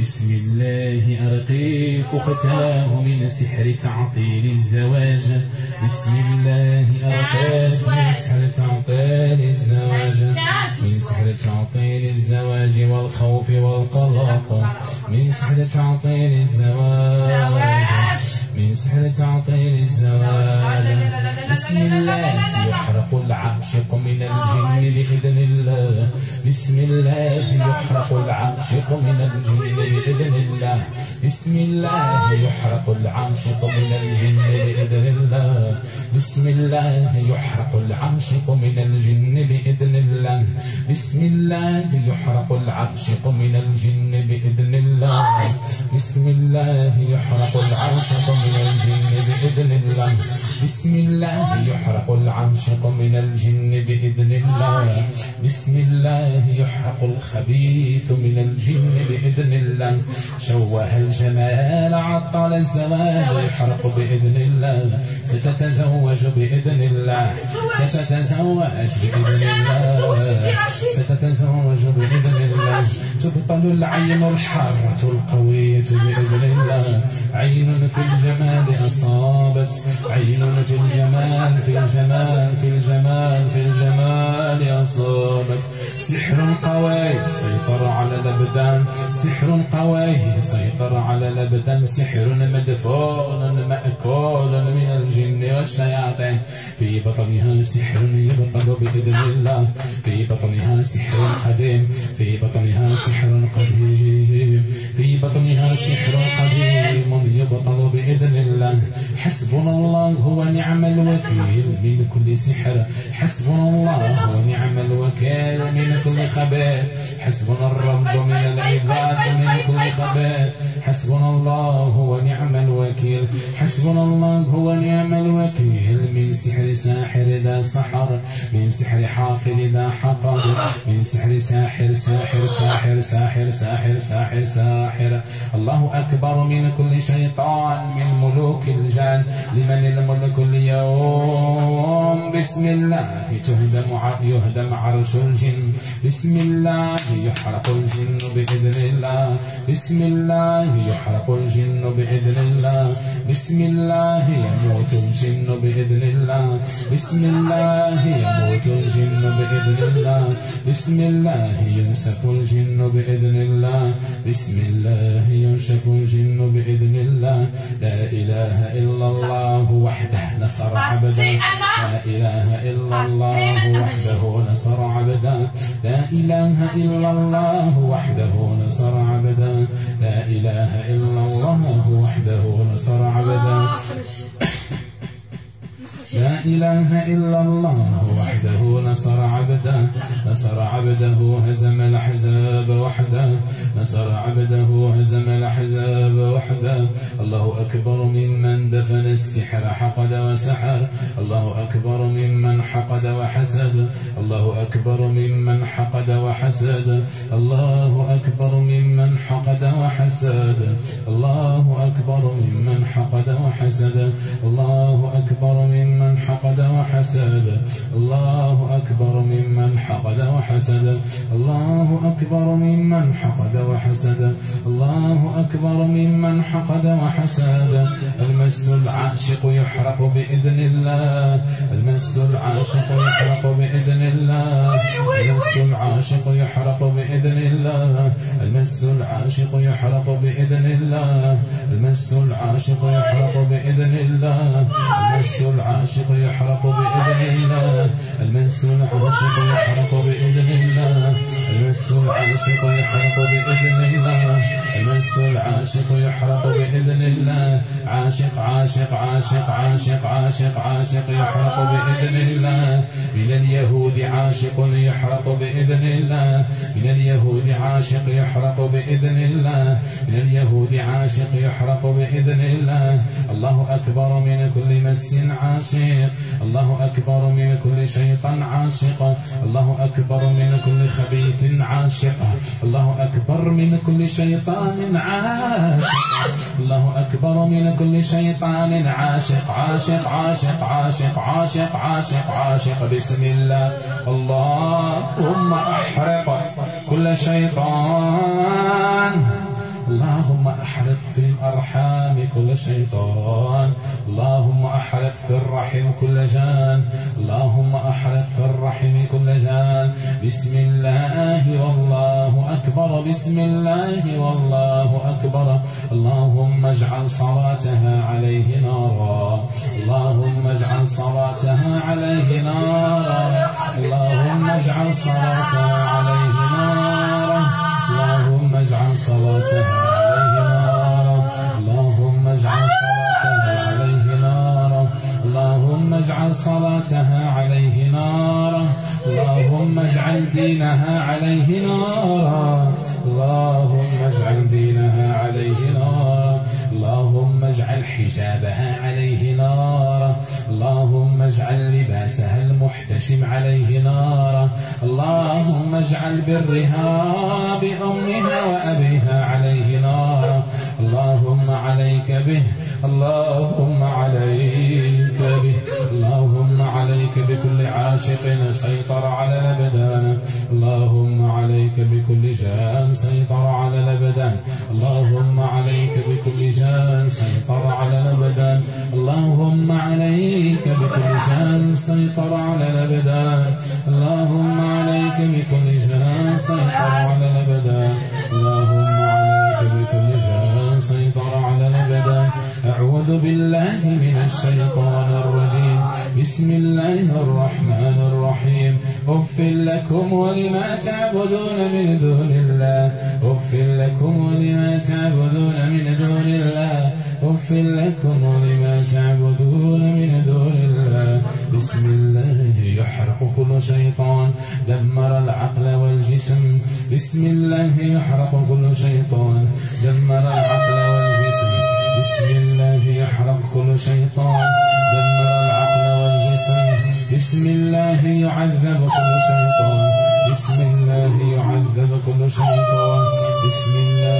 بسم الله أرقيك ختاه من سحر تعطيل الزواج. بسم الله أرقيك من سحر تعطيل الزواج. من سحر تعطيل الزواج والخوف والقلق. من سحر تعطيل الزواج. من سحر تعطيل الزواج. بسم الله يحرق العاشق من الجن بإذن الله. بسم الله يحرق العاشق من الجن بإذن الله. بسم الله يحرق العاشق من الجن بإذن الله. بسم الله يحرق العاشق من الجن بإذن الله. بسم الله يحرق العاشق من الجن بإذن الله. بسم الله يحرق العاشق من الجن بإذن الله. بسم الله يحرق العاشق من الجن بإذن الله. بسم الله يحرق الخبيث من الجن بإذن الله. شوه الجمال عطل الزواج يحرق بإذن الله. ستتزوج بإذن الله. ستتزوج بإذن الله. ستتزوج بإذن الله. تبطل العين الحارة القوية بإذن عين في الجمال أصابت. عين في الجمال في الجمال في الجمال في الجمال أصابت. سحر قوي سيطر على الأبدان. سحر قوي سيطر على الأبدان. سحر مدفون مأكول من الجن والشياطين. في بطنها سحر يبطل بإذن الله. في بطنها سحر قديم. في بطنها سحر قديم. في بطنها سحر قديم يبطل بإذن الله. حسبنا الله ونعم الوكيل من كل سحر. حسبنا الله ونعم الوكيل من كل خبير. حسبنا الرب من العباد من كل خبير. حسبنا الله ونعم الوكيل. حسبنا الله ونعم الوكيل من سحر ساحر ذا سحر من سحر حاقد ذا حقد من سحر ساحر ساحر ساحر ساحر ساحر ساحر ساحر. الله أكبر من كل شيطان من ملوك الجان لمن الملك اليوم. بسم الله تهدم يهدم عرش الجن. بسم الله يحرق الجن بإذن الله. بسم الله يحرق الجن بإذن الله. بسم الله يموت الجن بإذن الله بسم الله يموت الجن بإذن الله بسم الله ينسف الجن بإذن الله بسم الله ينشف الجن بإذن الله لا إله إلا الله وحده نصر عبدا لا إله إلا الله وحده نصر عبدا لا إله إلا الله وحده نصر عبدا لا إله إلا الله وحده نصر عبدا لا إله إلا الله وحده نصر عبده نصر عبده هزم الأحزاب وحده نصر عبده هزم الأحزاب وحده. الله أكبر ممن دفن السحر حقد وسحر. الله أكبر ممن حقد وحسد. الله أكبر ممن حقد وحسد. الله أكبر ممن حقد وحسد. الله أكبر ممن حقد وحسد. الله أكبر ممن ممن حقد وحسد. الله أكبر ممن حقد وحسد. الله أكبر ممن حقد وحسد. الله أكبر ممن حقد وحسد. المس العاشق يحرق بإذن الله. المس العاشق يحرق بإذن الله. المس العاشق يحرق بإذن الله. المس العاشق يحرق بإذن الله. المس العاشق يحرق بإذن الله. المس العاشق العاشق يحرق بإذن الله المس العاشق يحرق بإذن الله المس العاشق يحرق بإذن الله المس العاشق يحرق بإذن الله. عاشق عاشق عاشق عاشق عاشق عاشق يحرق بإذن الله. من اليهود عاشق يحرق بإذن الله. من اليهود عاشق يحرق بإذن الله. من اليهود عاشق يحرق بإذن الله. الله أكبر من كل مس عاشق. الله أكبر من كل شيطان عاشق. الله أكبر من كل خبيث عاشق. الله أكبر من كل شيطان عاشق. الله أكبر من كل شيطان عاشق. عاشق عاشق عاشق عاشق عاشق عاشق. بسم الله. اللهم أحرق كل شيطان. اللهم أحرق في الأرحام كل شيطان. اللهم أحرق في الرحم كل جان. اللهم أحرق في الرحم كل جان. بسم الله والله أكبر بسم الله والله أكبر. اللهم اجعل صلاتها عليه نارا. اللهم اجعل صلاتها عليه نارا. اللهم اجعل صلاتها عليه نارا. اللهم اجعل صلاتها عليه نارا. اللهم اجعل دينها عليه نارا. اللهم اجعل دينها عليه نارا. اللهم اجعل حجابها عليه نارا. اللهم اجعل لباسها المحتشم عليه نارا. اللهم اجعل برها بأمها وأبيها عليه نارا. اللهم عليك به اللهم عليك به اللهم عليك بكل عاشق سيطر على الأبدان اللهم عليك بكل جان سيطر على الأبدان اللهم عليك بكل جان سيطر على الأبدان اللهم عليك جان سيطر على الأبدان. اللهم عليك بكل جان سيطر على الأبدان. اللهم عليك بكل جان سيطر على الأبدان. أعوذ بالله من الشيطان الرجيم. بسم الله الرحمن الرحيم. أف لكم ولما تعبدون من دون الله. أف لكم ولما تعبدون من دون الله. أف لكم ولما شيطان دمر العقل والجسم. بسم الله يحرق كل شيطان. دمر العقل والجسم. بسم الله يحرق كل شيطان. دمر العقل والجسم. بسم الله يعذب كل شيطان. بسم الله يعذب كل شيطان. بسم الله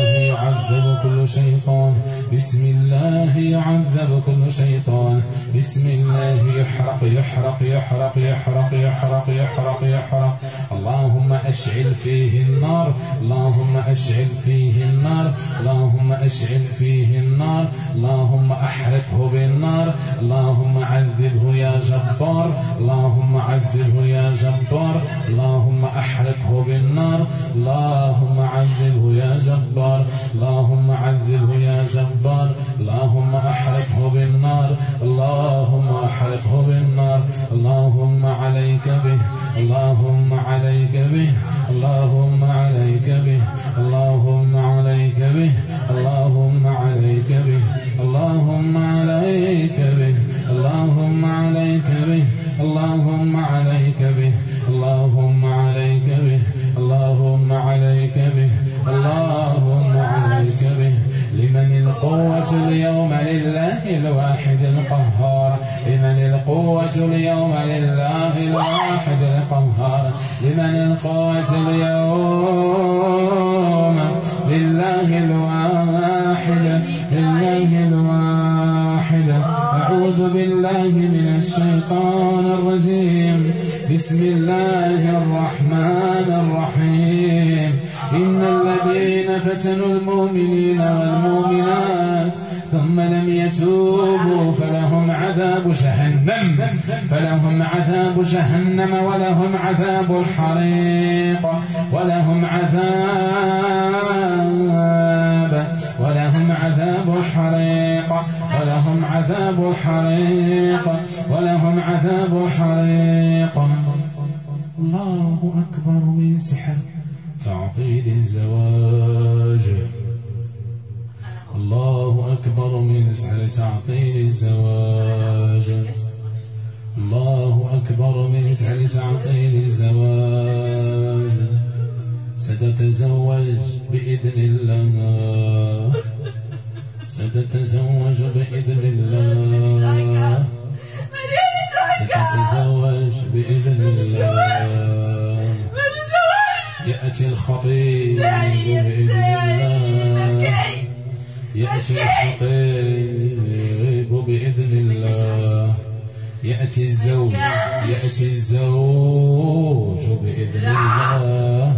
يعذب كل شيطان. بسم الله يعذب كل شيطان. بسم الله يحرق يحرق يحرق يحرق يحرق يحرق يحرق. اللهم أشعل فيه النار. اللهم أشعل فيه النار. اللهم أشعل فيه النار. اللهم أحرقه بالنار. اللهم عذبه يا جبار. اللهم عذبه يا جبار. اللهم أحرقه بالنار. اللهم عذبه يا جبار. اللهم عذبه يا جبار. اللهم أحرقه بالنار. اللهم أحرقه بالنار. اللهم عليك به. اللهم عليك به. اللهم عليك به. اللهم عليك به. اللهم عليك بسم الله الرحمن الرحيم. إن الذين فتنوا المؤمنين والمؤمنات ثم لم يتوبوا فلهم عذاب جهنم. فلهم عذاب جهنم ولهم عذاب الحريق. ولهم عذاب عذاب الحريق ولهم عذاب الحريق ولهم عذاب الحريق. الله أكبر من سحر تعطيل الزواج. الله أكبر من سحر تعطيل الزواج. الله أكبر من سحر تعطيل الزواج. ستتزوج بإذن الله. ستتزوج بإذن الله ستتزوج بإذن الله. يأتي الخطيب بإذن الله. يأتي الخطيب بإذن الله. يأتي الزوج يأتي الزوج بإذن الله.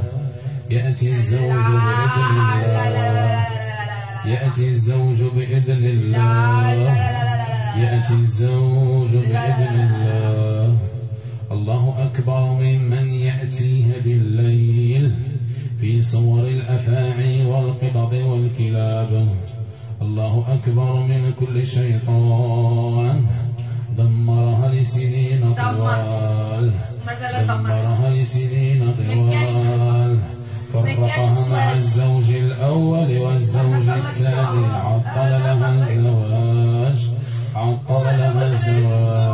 يأتي الزوج بإذن الله. يأتي الزوج بإذن الله. يأتي الزوج بإذن الله. الله أكبر ممن يأتيه بالليل في صور الأفاعي والقطط والكلاب. الله أكبر من كل شيطان. دمرها لسنين طوال. دمرها لسنين طوال. فرقها مع الزوج الأول والزوج الثاني. عطل لها الزواج. عطل لها الزواج.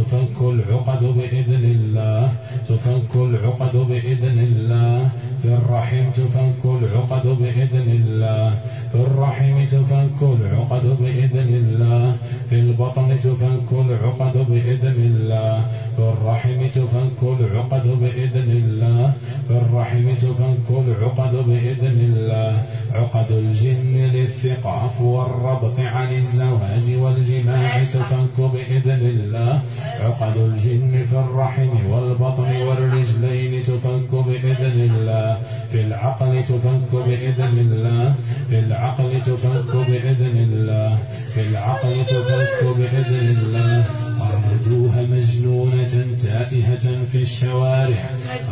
تفك العقد بإذن الله تفك العقد بإذن الله. في الرحم تفك العقد بإذن الله. في الرحم تفك العقد بإذن الله. في البطن تفك العقد بإذن الله. في الرحم تفك العقد بإذن الله. في الرحم تفك العقد بإذن الله. عقد الجن للثقاف والربط عن الزواج والجماع تفك بإذن الله. عقد الجن في الرحم والبطن والرجلين تفك بإذن الله. في العقل تفك بإذن الله. في العقل تفك بإذن الله. في العقل تفك بإذن الله. أرادوها مجنونة تائهة في الشوارع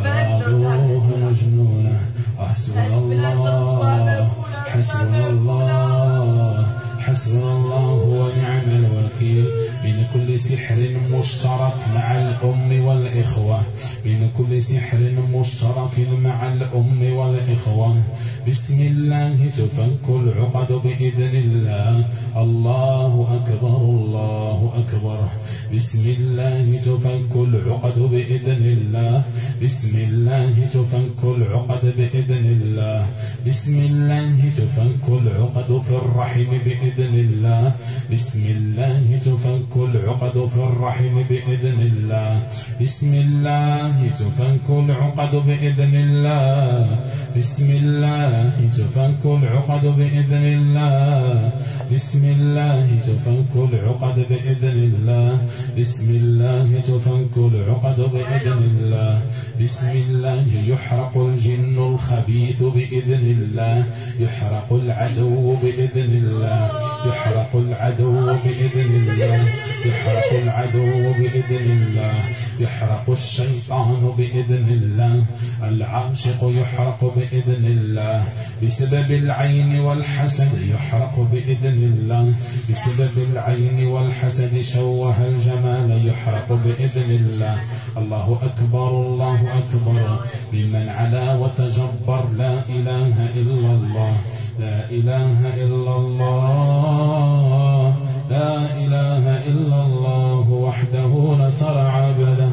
أرادوها مجنونة. حسبنا الله. حسبنا الله. حسبنا الله ونعم الوكيل. من كل سحر مشترك مع الأم والإخوة. من كل سحر مشترك مع الأم والإخوة. بسم الله تفك العقد بإذن الله. الله أكبر الله أكبر. بسم الله تفك العقد بإذن الله. بسم الله تفك العقد بإذن الله. بسم الله تفك العقد في الرحم بإذن الله. بسم الله تفك العقد في الرحم بإذن الله. بسم الله تفك العقد بإذن الله. بسم الله تفك العقد بإذن الله. بسم الله تفك العقد بإذن الله. بسم الله تفك العقد بإذن الله بسم الله يحرق الجن الخبيث بإذن الله. يحرق العدو بإذن الله. يحرق العدو بإذن الله. يحرق العدو بإذن الله. يحرق الشيطان بإذن الله. العاشق يحرق بإذن الله. بسبب العين والحسد يحرق بإذن الله. بسبب العين والحسد شوه الجمال يحرق بإذن الله. الله أكبر الله أكبر. ممن علا وتجبر لا إله إلا الله. لا إله إلا الله. لا إله إلا الله وحده نصر عبده